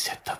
said the